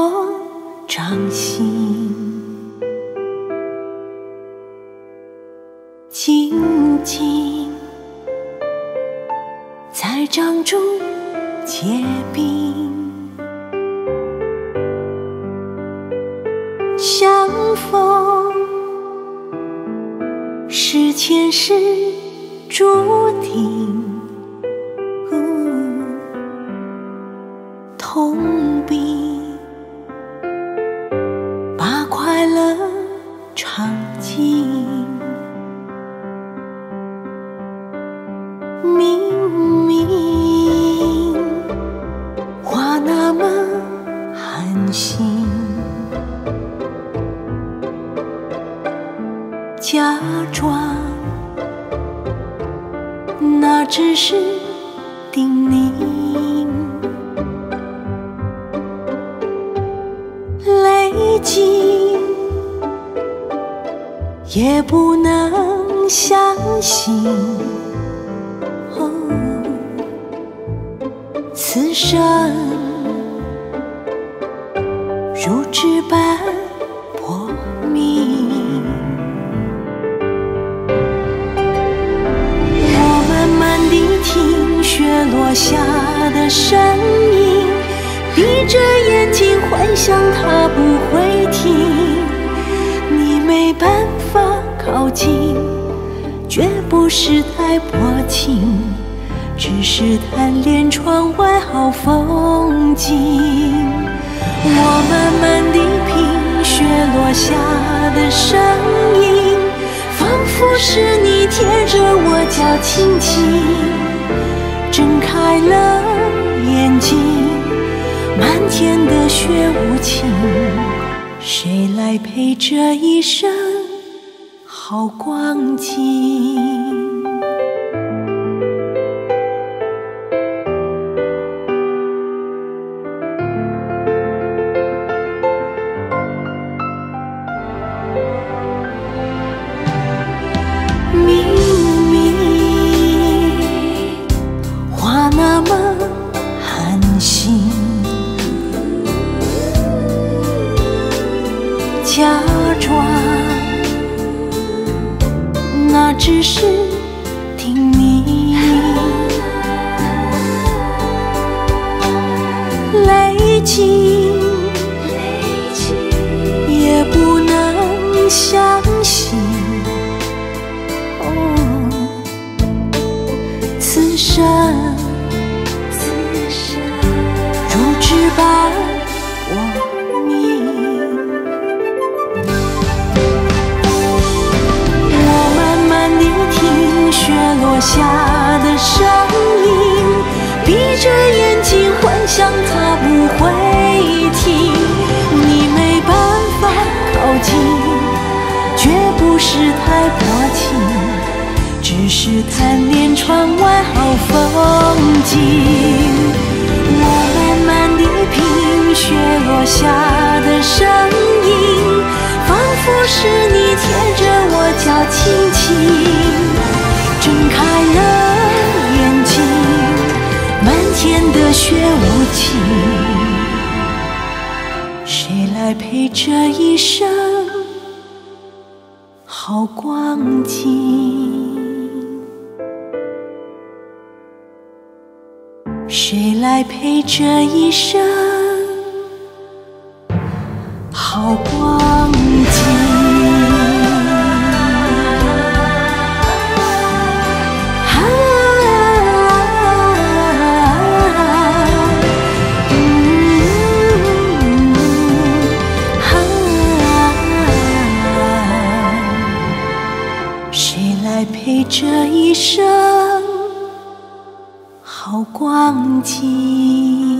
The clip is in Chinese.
我掌心，静静在掌中结冰，相逢是前世注定。假装那只是叮咛。泪尽也不能相信，此生听雪落下的声音，闭着眼睛幻想它不会停。你没办法靠近，绝不是太薄情，只是贪恋窗外好风景。我慢慢地品雪落下的声音，仿佛是你贴着我脚轻轻睁开了眼睛，漫天的雪无情。谁来陪这一生好光景？假装，那只是叮咛，泪尽也不能相下的声音，闭着眼睛幻想它不会停。你没办法靠近，绝不是太薄情，只是贪恋窗外好风景。我慢慢地品雪落下的声音，仿佛是你贴着我脚轻。雪无情，谁来陪这一生好光景？谁来陪这一生好光景？来陪这一生好光景。